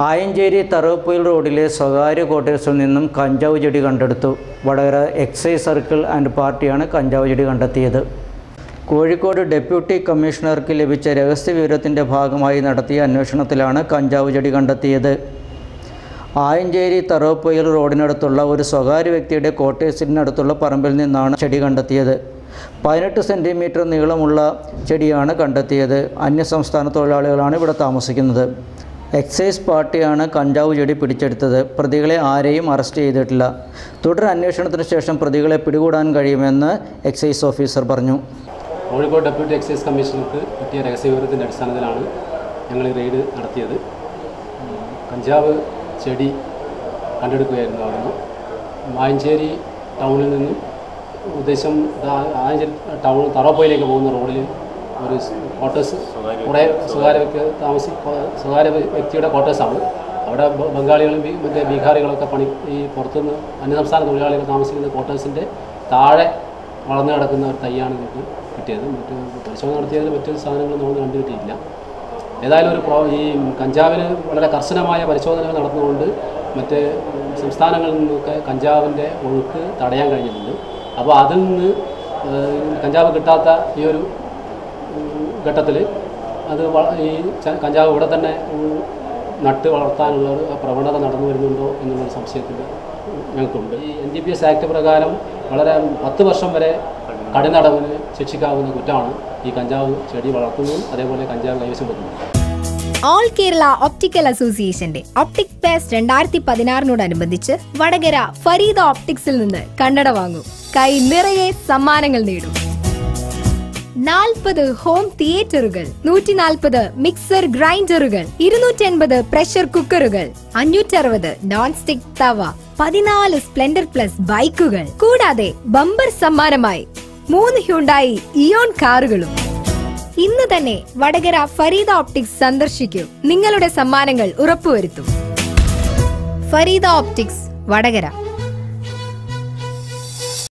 ആയഞ്ചേരി തറവപ്പുയിൽ റോഡിലെ സ്വകാര്യ ക്വാർട്ടേഴ്സിൽ നിന്നും കഞ്ചാവ് ചെടി കണ്ടെടുത്തു. വടകര എക്സൈസ് സർക്കിൾ ആൻഡ് പാർട്ടിയാണ് കഞ്ചാവ് ചെടി കണ്ടെത്തിയത്. കോഴിക്കോട് ഡെപ്യൂട്ടി കമ്മീഷണർക്ക് ലഭിച്ച രഹസ്യ വിവരത്തിന്റെ ഭാഗമായി നടത്തിയ അന്വേഷണത്തിലാണ് കഞ്ചാവ് ചെടി കണ്ടെത്തിയത്. ആയഞ്ചേരി തറവപ്പുയിൽ റോഡിനടുത്തുള്ള ഒരു സ്വകാര്യ വ്യക്തിയുടെ ക്വാർട്ടേഴ്സിനടുത്തുള്ള പറമ്പിൽ നിന്നാണ് ചെടി കണ്ടെത്തിയത്. പതിനെട്ട് സെന്റിമീറ്റർ നീളമുള്ള ചെടിയാണ് കണ്ടെത്തിയത്. അന്യസംസ്ഥാന തൊഴിലാളികളാണ് ഇവിടെ താമസിക്കുന്നത്. എക്സൈസ് പാർട്ടിയാണ് കഞ്ചാവ് ചെടി പിടിച്ചെടുത്തത്. പ്രതികളെ ആരെയും അറസ്റ്റ് ചെയ്തിട്ടില്ല. തുടർ അന്വേഷണത്തിന് ശേഷം പ്രതികളെ പിടികൂടാൻ കഴിയുമെന്ന് എക്സൈസ് ഓഫീസർ പറഞ്ഞു. കോഴിക്കോട് ഡെപ്യൂട്ടി എക്സൈസ് കമ്മീഷണർക്ക് കിട്ടിയ രഹസ്യവിവരത്തിന്റെ അടിസ്ഥാനത്തിലാണ് ഞങ്ങൾ ഈ റെയ്ഡ് നടത്തിയത്. കഞ്ചാവ് ചെടി കണ്ടെടുക്കുകയായിരുന്നു അവിടുന്ന്. മായഞ്ചേരി ടൗണിൽ നിന്നും ഉദ്ദേശം ആയഞ്ചേരി ടൗൺ തറോപ്പയിലേക്ക് പോകുന്ന റോഡിൽ ഒരു ക്വാർട്ടേഴ്സ് കുറേ സ്വകാര്യ വ്യക്തി താമസി സ്വകാര്യ വ്യക്തിയുടെ ക്വാർട്ടേഴ്സാണ് അവിടെ ബംഗാളികളും മറ്റേ ബീഹാറികളൊക്കെ പണി ഈ പുറത്തുനിന്ന് അന്യസംസ്ഥാന തൊഴിലാളികൾ താമസിക്കുന്ന ക്വാർട്ടേഴ്സിന്റെ താഴെ വളർന്നു കിടക്കുന്ന ഒരു തയ്യാണ് നമുക്ക് കിട്ടിയത്. മറ്റ് പരിശോധന നടത്തിയതിൽ മറ്റു സാധനങ്ങൾ നമ്മൾ കണ്ടുകിട്ടിയില്ല ഏതായാലും ഒരു പ്രോ ഈ കഞ്ചാവിന് വളരെ കർശനമായ പരിശോധനകൾ നടന്നുകൊണ്ട് മറ്റ് സംസ്ഥാനങ്ങളിൽ നിന്നൊക്കെ കഞ്ചാവിന്റെ ഒഴുക്ക് തടയാൻ കഴിഞ്ഞിട്ടുണ്ട്. അപ്പോൾ അതിൽ നിന്ന് കഞ്ചാവ് കിട്ടാത്ത ഈ ഒരു ഘട്ടത്തിൽ അത് ഈ കഞ്ചാവ് ഇവിടെ തന്നെ നട്ട് വളർത്താനുള്ള പ്രവണത നടന്നു വരുന്നുണ്ടോ എന്നുള്ളൊരു സംശയത്തിൽ ഞങ്ങൾക്കുണ്ട്. ഈ N D P S act പ്രകാരം വളരെ പത്ത് വർഷം വരെ കഠിനടവിന് ശിക്ഷിക്കാവുന്ന കുറ്റമാണ് ഈ കഞ്ചാവ് ചെടി വളർത്തുന്നതും അതേപോലെ കഞ്ചാവ് കൈവശം വെക്കുന്നതും. ഓൾ കേരള ഒപ്റ്റിക്കൽ അസോസിയേഷന്റെ ഒപ്റ്റിക് ഫെസ്റ്റ് രണ്ടായിരത്തി പതിനാറിനോടനുബന്ധിച്ച് വടകര ഫരീദ ഓപ്റ്റിക്സിൽ നിന്ന് കണ്ണട വാങ്ങൂ. കൈ നിറയെ സമ്മാനങ്ങൾ നേടും. നാൽപ്പത് ഹോം തിയേറ്ററുകൾ നൂറ്റി നാൽപ്പത് മിക്സർ ഗ്രൈൻഡറുകൾ ഇരുന്നൂറ്റി അൻപത് പ്രഷർ കുക്കറുകൾ അഞ്ഞൂറ്ററുപത് നോൺ സ്റ്റിക് തവ പതിനാല് സ്പ്ലെൻഡർ പ്ലസ് ബൈക്കുകൾ കൂടാതെ ബമ്പർ സമ്മാനമായി മൂന്ന് ഹ്യൂണ്ടായി ഇയോൺ കാറുകളും. ഇന്ന് തന്നെ വടകര ഫരീദ ഓപ്റ്റിക്സ് സന്ദർശിക്കൂ. നിങ്ങളുടെ സമ്മാനങ്ങൾ ഉറപ്പുവരുത്തും. ഫരീദ ഓപ്റ്റിക്സ് വടകര.